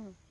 Hmm.